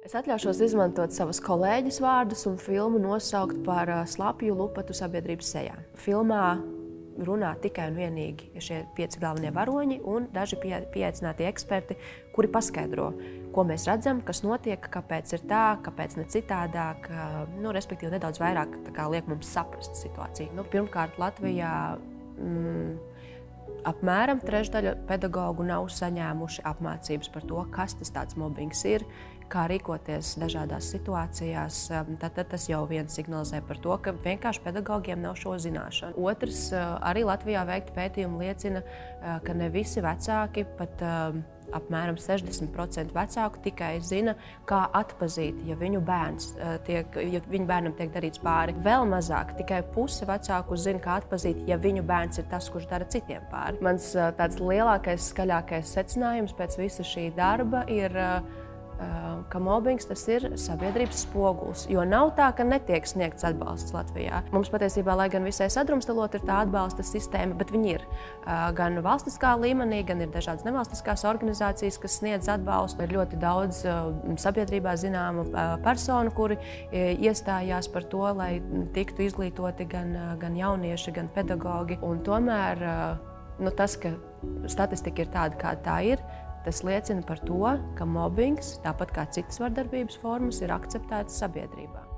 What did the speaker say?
Es atļaušos izmantot savas kolēģis vārdus un filmu nosaukt par slapju lupatu sabiedrības sejā. Filmā runā tikai un vienīgi šie pieci galvenie varoņi un daži pie, pieaicināti eksperti, kuri paskaidro, ko mēs redzam, kas notiek, kāpēc ir tā, kāpēc ne citādāk. Nu, respektīvi, nedaudz vairāk kā, liek mums saprast situāciju. Nu, pirmkārt, Latvijā. Mm, Apmēram trešdaļa pedagoģu nav saņēmuši apmācības par to, kas tas mobbings ir, kā rīkoties dažādās situācijās. Tad, tad tas jau viens signalizē par to, ka vienkārši pedagogiem nav šo zināšanu. Otrs, arī Latvijā veikta pētījuma liecina, ka ne visi vecāki pat apmēram 60% vecāku tikai zina, kā atzīt, ja viņu, bērns, tiek, ja viņu bērnam tiek darīts pāri. Vēl mazāk, tikai puse vecāku zina, kā atzīt, ja viņu bērns ir tas, kurš dara citiem pāri. Mans tāds lielākais, skaļākais secinājums pēc visa šī darba ir ka mobbings tas ir sabiedrības spogulis. Jo nav tā, ka netiek sniegts atbalsts Latvijā. Mums patiesībā, lai gan visai sadrumstalot ir tā atbalsta sistēma, bet viņi ir gan valstiskā līmenī, gan ir dažādas nevalstiskās organizācijas, kas sniedz atbalstu. Ir ļoti daudz sabiedrībā zināmu personu, kuri iestājās par to, lai tiktu izglītoti gan, gan jaunieši, gan pedagogi. Un tomēr nu, tas, ka statistika ir tāda, kāda tā ir, Tas liecina par to, ka mobbings, tāpat kā citas vardarbības formas, ir akceptētas sabiedrībā.